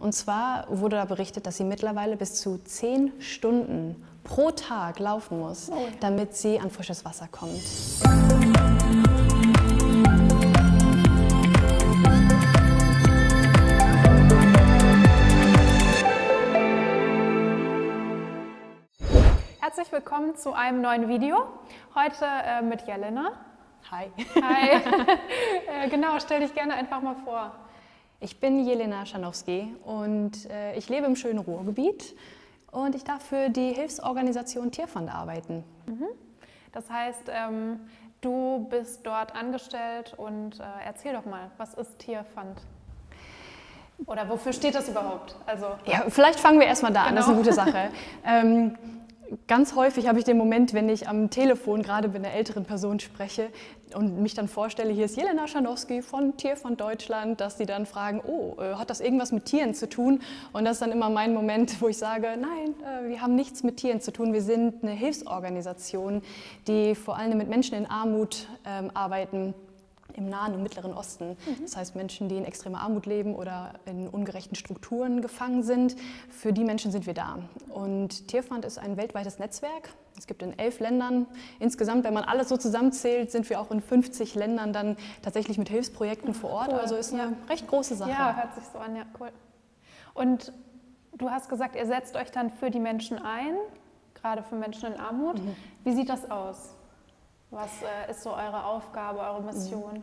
Und zwar wurde da berichtet, dass sie mittlerweile bis zu zehn Stunden pro Tag laufen muss, Oh. damit sie an frisches Wasser kommt. Herzlich willkommen zu einem neuen Video. Heute äh, mit Jelena. Hi. Hi. äh, genau, stell dich gerne einfach mal vor. Ich bin Jelena Schanowski und äh, ich lebe im schönen Ruhrgebiet und ich darf für die Hilfsorganisation Tierfund arbeiten. Das heißt, ähm, du bist dort angestellt und äh, erzähl doch mal, was ist Tierfund? Oder wofür steht das überhaupt? Also, Ja, vielleicht fangen wir erstmal da an, das ist eine Genau. gute Sache. ähm, ganz häufig habe ich den Moment, wenn ich am Telefon gerade mit einer älteren Person spreche und mich dann vorstelle, hier ist Jelena Schanowski von Tier von Deutschland, dass die dann fragen, oh, äh, hat das irgendwas mit Tieren zu tun? Und das ist dann immer mein Moment, wo ich sage, nein, äh, wir haben nichts mit Tieren zu tun. Wir sind eine Hilfsorganisation, die vor allem mit Menschen in Armut ähm, arbeiten im Nahen und Mittleren Osten. Das heißt Menschen, die in extremer Armut leben oder in ungerechten Strukturen gefangen sind. Für die Menschen sind wir da. Und Tierfund ist ein weltweites Netzwerk. Es gibt in elf Ländern. Insgesamt, wenn man alles so zusammenzählt, sind wir auch in 50 Ländern dann tatsächlich mit Hilfsprojekten vor Ort. Cool, Also ist eine ja. recht große Sache. ja, hört sich so an, ja, cool. Und du hast gesagt, ihr setzt euch dann für die Menschen ein, gerade für Menschen in Armut. Mhm. Wie sieht das aus? Was äh, ist so eure Aufgabe, Mhm. eure Mission?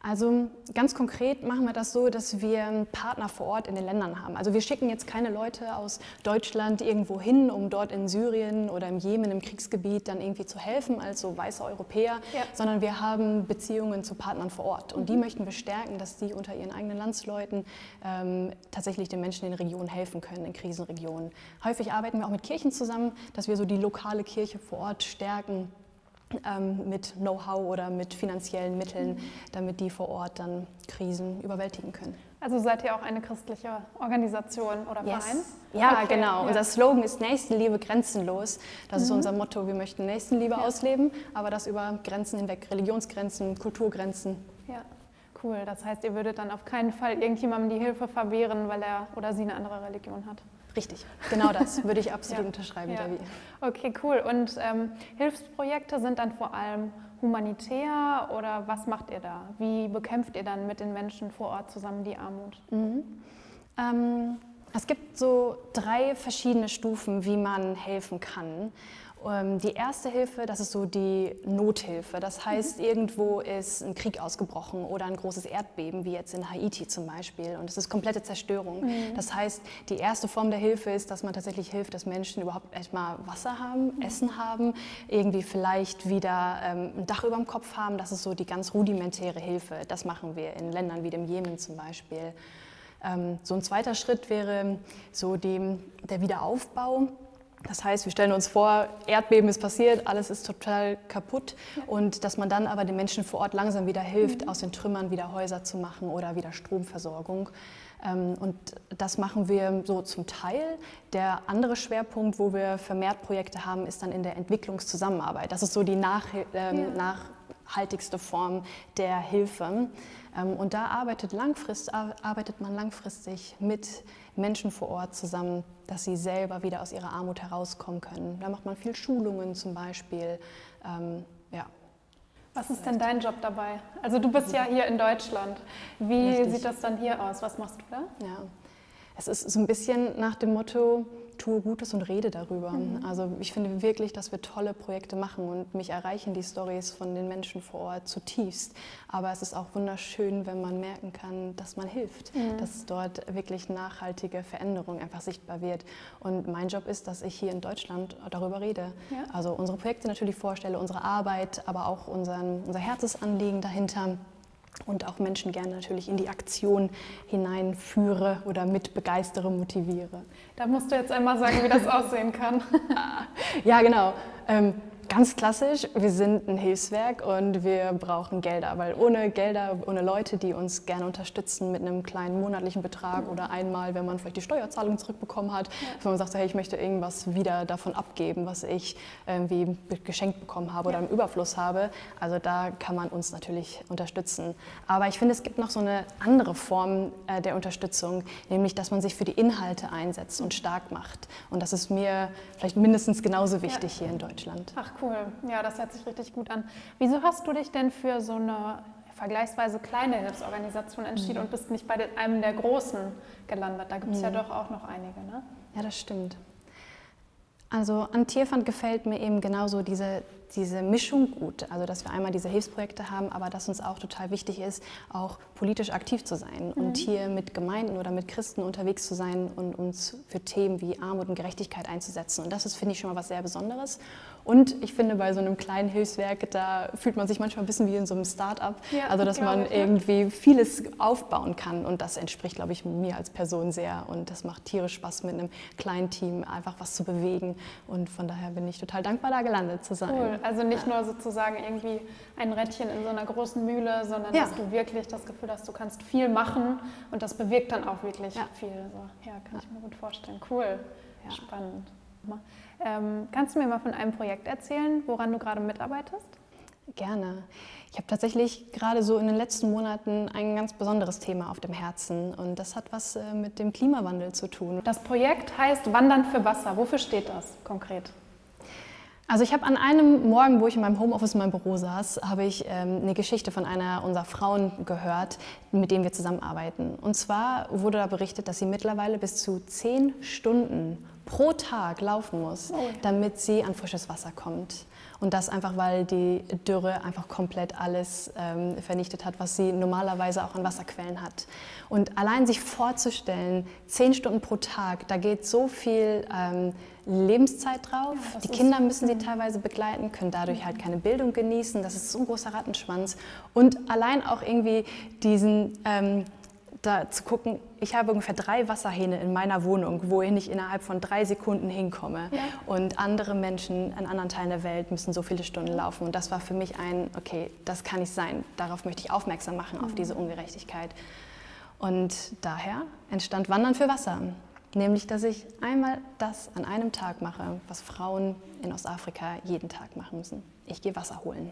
Also ganz konkret machen wir das so, dass wir Partner vor Ort in den Ländern haben. Also wir schicken jetzt keine Leute aus Deutschland irgendwo hin, um dort in Syrien oder im Jemen im Kriegsgebiet dann irgendwie zu helfen als so weiße Europäer, Ja. sondern wir haben Beziehungen zu Partnern vor Ort. Und die möchten wir stärken, dass die unter ihren eigenen Landsleuten ähm, tatsächlich den Menschen in den Regionen helfen können, in Krisenregionen. Häufig arbeiten wir auch mit Kirchen zusammen, dass wir so die lokale Kirche vor Ort stärken ähm, mit Know-how oder mit finanziellen Mitteln, damit die vor Ort dann Krisen überwältigen können. Also seid ihr auch eine christliche Organisation oder Verein? Ja, Okay, genau. ja. Mhm. Unser Slogan ist Nächstenliebe grenzenlos. Das ist unser Motto. Wir möchten Nächstenliebe ausleben, aber das über Grenzen hinweg, Religionsgrenzen, Kulturgrenzen. Ja, cool. Das heißt, ihr würdet dann auf keinen Fall irgendjemandem die Hilfe verwehren, weil er oder sie eine andere Religion hat. Richtig, genau das würde ich absolut Ja. unterschreiben, Ja. Debbie. Okay, cool. Und ähm, Hilfsprojekte sind dann vor allem humanitär oder was macht ihr da? Wie bekämpft ihr dann mit den Menschen vor Ort zusammen die Armut? Ähm, es gibt so drei verschiedene Stufen, wie man helfen kann. Ähm, die erste Hilfe, das ist so die Nothilfe. Das heißt, irgendwo ist ein Krieg ausgebrochen oder ein großes Erdbeben, wie jetzt in Haiti zum Beispiel. Und es ist komplette Zerstörung. Das heißt, die erste Form der Hilfe ist, dass man tatsächlich hilft, dass Menschen überhaupt erstmal Wasser haben, Essen haben, irgendwie vielleicht wieder ähm, ein Dach über dem Kopf haben. Das ist so die ganz rudimentäre Hilfe. Das machen wir in Ländern wie dem Jemen zum Beispiel. Ähm, so ein zweiter Schritt wäre so dem, der Wiederaufbau. Das heißt, wir stellen uns vor, Erdbeben ist passiert, alles ist total kaputt und dass man dann aber den Menschen vor Ort langsam wieder hilft, aus den Trümmern wieder Häuser zu machen oder wieder Stromversorgung. Ähm, Und das machen wir so zum Teil. Der andere Schwerpunkt, wo wir vermehrt Projekte haben, ist dann in der Entwicklungszusammenarbeit. Das ist so die nach, ähm, nachhaltigste Form der Hilfe. Ähm, Und da arbeitet, langfrist, ar- arbeitet man langfristig mit Menschen vor Ort zusammen, dass sie selber wieder aus ihrer Armut herauskommen können. Da macht man viel Schulungen zum Beispiel. Ähm, ja. Was ist denn dein Job dabei? Also du bist ja hier in Deutschland. Wie Richtig. sieht das dann hier aus? Was machst du da? Ja, es ist so ein bisschen nach dem Motto, tue Gutes und rede darüber. Also ich finde wirklich, dass wir tolle Projekte machen und mich erreichen die Stories von den Menschen vor Ort zutiefst. Aber es ist auch wunderschön, wenn man merken kann, dass man hilft, dass dort wirklich nachhaltige Veränderung einfach sichtbar wird. Und mein Job ist, dass ich hier in Deutschland darüber rede. Ja. Also unsere Projekte natürlich vorstelle, unsere Arbeit, aber auch unseren, unser Herzensanliegen dahinter und auch Menschen gerne natürlich in die Aktion hineinführe oder mit begeistere, motiviere. Da musst du jetzt einmal sagen, wie das aussehen kann. Ja, genau. Ähm, ganz klassisch, wir sind ein Hilfswerk und wir brauchen Gelder, weil ohne Gelder, ohne Leute, die uns gerne unterstützen mit einem kleinen monatlichen Betrag oder einmal, wenn man vielleicht die Steuerzahlung zurückbekommen hat, ja. wenn man sagt, hey, ich möchte irgendwas wieder davon abgeben, was ich irgendwie geschenkt bekommen habe oder im Überfluss habe, also da kann man uns natürlich unterstützen. Aber ich finde, es gibt noch so eine andere Form äh, der Unterstützung, nämlich, dass man sich für die Inhalte einsetzt und stark macht. Und das ist mir vielleicht mindestens genauso wichtig ja. hier in Deutschland. Ach cool, ja, das hört sich richtig gut an. Wieso hast du dich denn für so eine vergleichsweise kleine Hilfsorganisation entschieden mhm. und bist nicht bei einem der großen gelandet? Da gibt es mhm. ja doch auch noch einige, ne? Ja, das stimmt. Also an Tierfand gefällt mir eben genauso diese, diese Mischung gut. Also dass wir einmal diese Hilfsprojekte haben, aber dass uns auch total wichtig ist, auch politisch aktiv zu sein mhm. und hier mit Gemeinden oder mit Christen unterwegs zu sein und uns für Themen wie Armut und Gerechtigkeit einzusetzen. Und das ist, finde ich, schon mal was sehr Besonderes. Und ich finde, bei so einem kleinen Hilfswerk, da fühlt man sich manchmal ein bisschen wie in so einem Start-up. Ja, also, dass man ich, irgendwie vieles aufbauen kann. Und das entspricht, glaube ich, mir als Person sehr. Und das macht tierisch Spaß, mit einem kleinen Team einfach was zu bewegen. Und von daher bin ich total dankbar, da gelandet zu sein. Cool. Also nicht ja. nur sozusagen irgendwie ein Rädchen in so einer großen Mühle, sondern ja. dass du wirklich das Gefühl hast, du kannst viel machen. Und das bewegt dann auch wirklich viel. So, ja, kann ich mir gut vorstellen. Cool. Spannend. Ähm, kannst du mir mal von einem Projekt erzählen, woran du gerade mitarbeitest? Gerne. Ich habe tatsächlich gerade so in den letzten Monaten ein ganz besonderes Thema auf dem Herzen und das hat was äh, mit dem Klimawandel zu tun. Das Projekt heißt Wandern für Wasser. Wofür steht das konkret? Also ich habe an einem Morgen, wo ich in meinem Homeoffice in meinem Büro saß, habe ich ähm, eine Geschichte von einer unserer Frauen gehört, mit denen wir zusammenarbeiten. Und zwar wurde da berichtet, dass sie mittlerweile bis zu zehn Stunden pro Tag laufen muss, oh damit sie an frisches Wasser kommt. Und das einfach, weil die Dürre einfach komplett alles ähm, vernichtet hat, was sie normalerweise auch an Wasserquellen hat. Und allein sich vorzustellen, zehn Stunden pro Tag, da geht so viel ähm, Lebenszeit drauf. Ja, die Kinder müssen sie mhm. teilweise begleiten, können dadurch halt keine Bildung genießen. Das ist so ein großer Rattenschwanz. Und allein auch irgendwie diesen... Ähm, da zu gucken, ich habe ungefähr drei Wasserhähne in meiner Wohnung, wohin ich innerhalb von drei Sekunden hinkomme. Ja. Und andere Menschen in anderen Teilen der Welt müssen so viele Stunden laufen. Und das war für mich ein, okay, das kann nicht sein. Darauf möchte ich aufmerksam machen, mhm. auf diese Ungerechtigkeit. Und daher entstand Wandern für Wasser. Nämlich, dass ich einmal das an einem Tag mache, was Frauen in Ostafrika jeden Tag machen müssen. Ich gehe Wasser holen.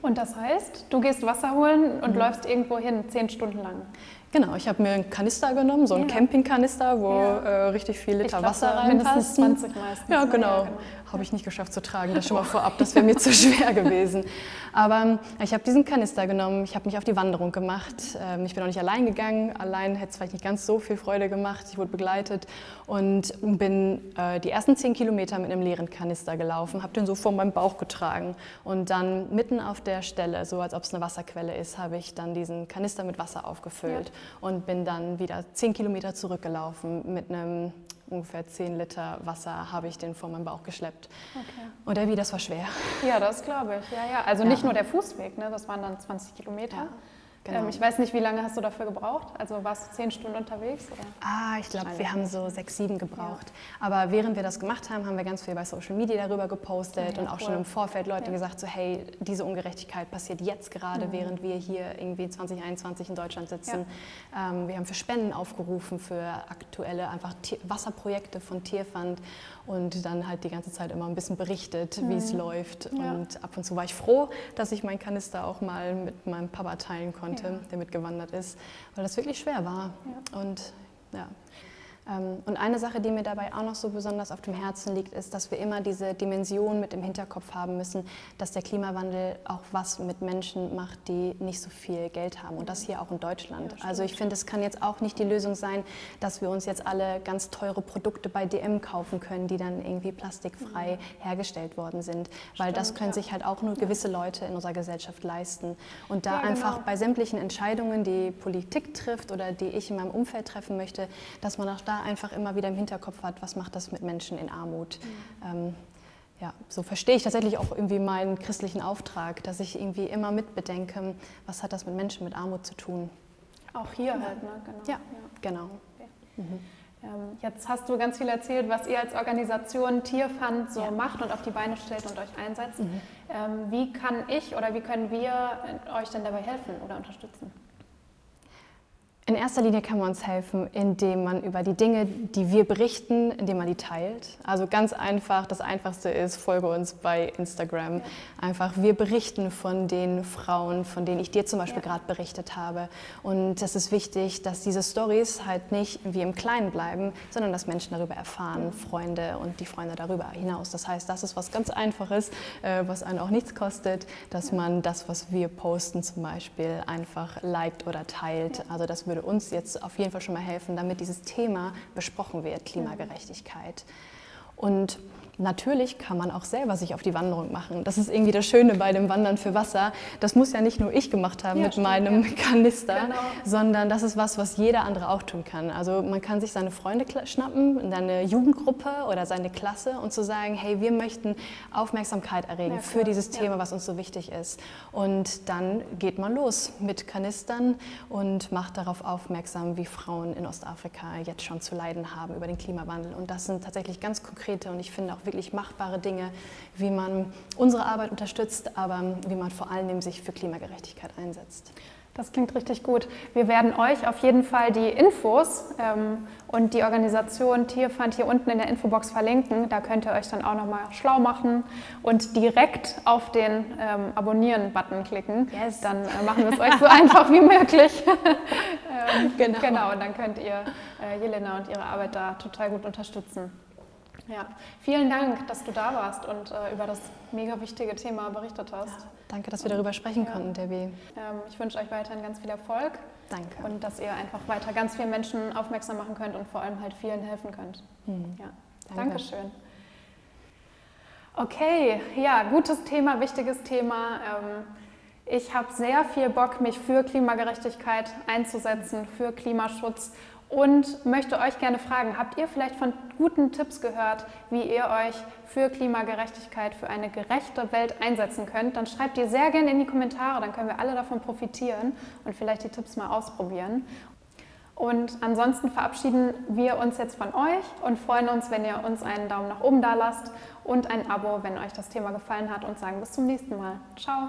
Und das heißt, du gehst Wasser holen und mhm. läufst irgendwo hin, zehn Stunden lang? Genau, ich habe mir einen Kanister genommen, so einen ja. Campingkanister, wo ja. äh, richtig viel Liter glaub, Wasser reinpassen. 20 meistens. Ja, genau. Ja, genau. Habe ich nicht geschafft zu tragen, das schon mal vorab, das wäre mir zu schwer gewesen. Aber ähm, ich habe diesen Kanister genommen, ich habe mich auf die Wanderung gemacht. Ähm, ich bin auch nicht allein gegangen, allein hätte es vielleicht nicht ganz so viel Freude gemacht. Ich wurde begleitet und bin äh, die ersten zehn Kilometer mit einem leeren Kanister gelaufen, habe den so vor meinem Bauch getragen und dann mitten auf der Stelle, so als ob es eine Wasserquelle ist, habe ich dann diesen Kanister mit Wasser aufgefüllt und bin dann wieder zehn Kilometer zurückgelaufen mit einem ungefähr 10 Liter Wasser habe ich den vor meinem Bauch geschleppt. Okay. Und der wie, das war schwer. Ja, das glaube ich. Ja, ja. Also ja. nicht nur der Fußweg, ne? das waren dann 20 Kilometer. Ja. Genau. Ähm, ich weiß nicht, wie lange hast du dafür gebraucht? Also warst du zehn Stunden unterwegs? Oder? Ah, ich glaube, wir haben so sechs, sieben gebraucht. Ja. Aber während wir das gemacht haben, haben wir ganz viel bei Social Media darüber gepostet ja, und auch cool. schon im Vorfeld Leute ja. gesagt, so hey, diese Ungerechtigkeit passiert jetzt gerade, mhm. während wir hier irgendwie 2021 in Deutschland sitzen. Ähm, wir haben für Spenden aufgerufen, für aktuelle einfach Wasserprojekte von Tierfund und dann halt die ganze Zeit immer ein bisschen berichtet, mhm. wie es läuft. Ja. Und ab und zu war ich froh, dass ich meinen Kanister auch mal mit meinem Papa teilen konnte, ja. der mitgewandert ist, weil das wirklich schwer war. Ja. Und ja, und eine Sache, die mir dabei auch noch so besonders auf dem Herzen liegt, ist, dass wir immer diese Dimension mit im Hinterkopf haben müssen, dass der Klimawandel auch was mit Menschen macht, die nicht so viel Geld haben. Und das hier auch in Deutschland. Also ich finde, es kann jetzt auch nicht die Lösung sein, dass wir uns jetzt alle ganz teure Produkte bei DM kaufen können, die dann irgendwie plastikfrei mhm. hergestellt worden sind. Weil Stimmt, das können ja. sich halt auch nur gewisse Leute in unserer Gesellschaft leisten. Und da ja, genau. einfach bei sämtlichen Entscheidungen, die Politik trifft oder die ich in meinem Umfeld treffen möchte, dass man auch da da einfach immer wieder im Hinterkopf hat, was macht das mit Menschen in Armut. Mhm. Ähm, ja, so verstehe ich tatsächlich auch irgendwie meinen christlichen Auftrag, dass ich irgendwie immer mitbedenke, was hat das mit Menschen mit Armut zu tun. Auch hier ja. halt, ne? Genau. Ja, ja. genau. Okay. Mhm. Ähm, jetzt hast du ganz viel erzählt, was ihr als Organisation Tierfund so ja. macht und auf die Beine stellt und euch einsetzt. Mhm. Ähm, wie kann ich oder wie können wir euch denn dabei helfen oder unterstützen? In erster Linie kann man uns helfen, indem man über die Dinge, die wir berichten, indem man die teilt. Also ganz einfach, das Einfachste ist, folge uns bei Instagram. Ja. Einfach, wir berichten von den Frauen, von denen ich dir zum Beispiel ja. gerade berichtet habe. Und es ist wichtig, dass diese Stories halt nicht wie im Kleinen bleiben, sondern dass Menschen darüber erfahren. Freunde und die Freunde darüber hinaus. Das heißt, das ist was ganz Einfaches, äh, was einen auch nichts kostet, dass man das, was wir posten zum Beispiel, einfach liked oder teilt. Also das würde uns jetzt auf jeden Fall schon mal helfen, damit dieses Thema besprochen wird, Klimagerechtigkeit. Und Natürlich kann man auch selber sich auf die Wanderung machen. Das ist irgendwie das Schöne bei dem Wandern für Wasser. Das muss ja nicht nur ich gemacht haben ja, mit stimmt, meinem ja. Kanister, genau. sondern das ist was, was jeder andere auch tun kann. Also man kann sich seine Freunde schnappen, seine Jugendgruppe oder seine Klasse und zu sagen, hey, wir möchten Aufmerksamkeit erregen ja, für dieses Thema, was uns so wichtig ist. Und dann geht man los mit Kanistern und macht darauf aufmerksam, wie Frauen in Ostafrika jetzt schon zu leiden haben über den Klimawandel. Und das sind tatsächlich ganz konkrete und ich finde auch wirklich machbare Dinge, wie man unsere Arbeit unterstützt, aber wie man vor allem sich für Klimagerechtigkeit einsetzt. Das klingt richtig gut. Wir werden euch auf jeden Fall die Infos ähm, und die Organisation Tierfund hier unten in der Infobox verlinken. Da könnt ihr euch dann auch nochmal schlau machen und direkt auf den ähm, Abonnieren-Button klicken. Yes. Dann äh, machen wir es euch so einfach wie möglich. ähm, genau. genau, und dann könnt ihr äh, Jelena und ihre Arbeit da total gut unterstützen. Ja, vielen Dank, dass du da warst und äh, über das mega wichtige Thema berichtet hast. Ja, danke, dass wir darüber sprechen ja. konnten, Debbie. Ähm, ich wünsche euch weiterhin ganz viel Erfolg. Danke. Und dass ihr einfach weiter ganz vielen Menschen aufmerksam machen könnt und vor allem halt vielen helfen könnt. Hm. Ja, danke. Dankeschön. Okay, ja, gutes Thema, wichtiges Thema. Ähm, ich habe sehr viel Bock, mich für Klimagerechtigkeit einzusetzen, für Klimaschutz und möchte euch gerne fragen, habt ihr vielleicht von guten Tipps gehört, wie ihr euch für Klimagerechtigkeit, für eine gerechte Welt einsetzen könnt? Dann schreibt ihr sehr gerne in die Kommentare, dann können wir alle davon profitieren und vielleicht die Tipps mal ausprobieren. Und ansonsten verabschieden wir uns jetzt von euch und freuen uns, wenn ihr uns einen Daumen nach oben da lasst und ein Abo, wenn euch das Thema gefallen hat und sagen bis zum nächsten Mal. Ciao!